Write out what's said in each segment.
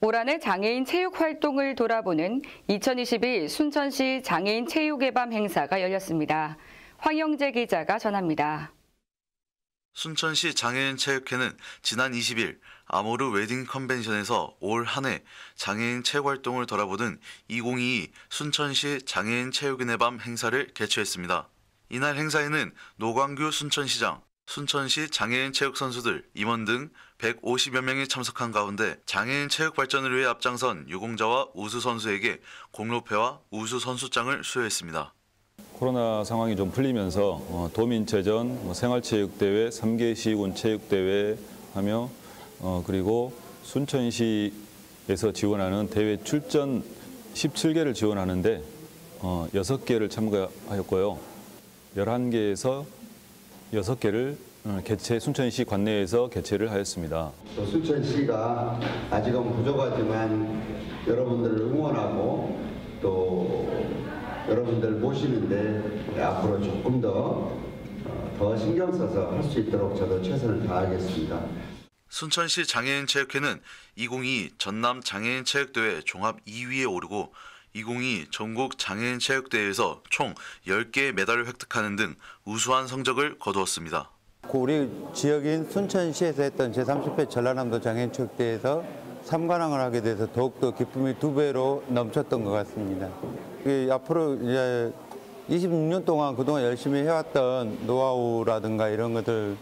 올 한해 장애인 체육 활동을 돌아보는 2022 순천시 장애인 체육의 밤 행사가 열렸습니다. 황영재 기자가 전합니다. 순천시 장애인 체육회는 지난 20일 아모르 웨딩 컨벤션에서 올 한 해 장애인 체육 활동을 돌아보는 2022 순천시 장애인 체육인의 밤 행사를 개최했습니다. 이날 행사에는 노관규 순천시장, 순천시 장애인 체육 선수들, 임원 등 150여 명이 참석한 가운데 장애인 체육 발전을 위해 앞장선 유공자와 우수 선수에게 공로패와 우수 선수장을 수여했습니다. 코로나 상황이 좀 풀리면서 어, 도민체전, 뭐 생활체육대회, 3개 시군 체육대회 하며 어, 그리고 순천시에서 지원하는 대회 출전 17개를 지원하는데 어, 6개를 참가하였고요. 11개에서 6개를 어, 개최 순천시 관내에서 개최를 하였습니다. 또 순천시가 아직은 부족하지만 여러분들을 응원하고 또 여러분들 모시는데 앞으로 조금 더, 어, 더 신경 써서 할 수 있도록 저도 최선을 다하겠습니다. 순천시 장애인 체육회는 2022 전남 장애인 체육대회 종합 2위에 오르고 2022 전국 장애인 체육대회에서 총 10개의 메달을 획득하는 등 우수한 성적을 거두었습니다. 그 우리 지역인 순천시에서 했던 제30회 전라남도 장애인 체육대회에서 3관왕을 하게 돼서 더욱더 기쁨이 두 배로 넘쳤던 것 같습니다. 앞으로 이제 26년 동안 그동안 열심히 해왔던 노하우라든가 이런 것들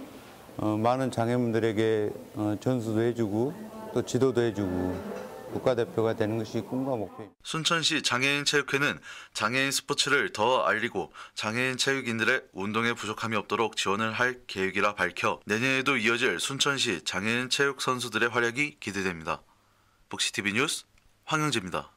어, 많은 장애인분들에게 어, 전수도 해주고 또 지도도 해주고 국가대표가 되는 것이 꿈과 목표입니다. 순천시 장애인 체육회는 장애인 스포츠를 더 알리고 장애인 체육인들의 운동에 부족함이 없도록 지원을 할 계획이라 밝혀 내년에도 이어질 순천시 장애인 체육 선수들의 활약이 기대됩니다. 복시TV 뉴스 황영재입니다.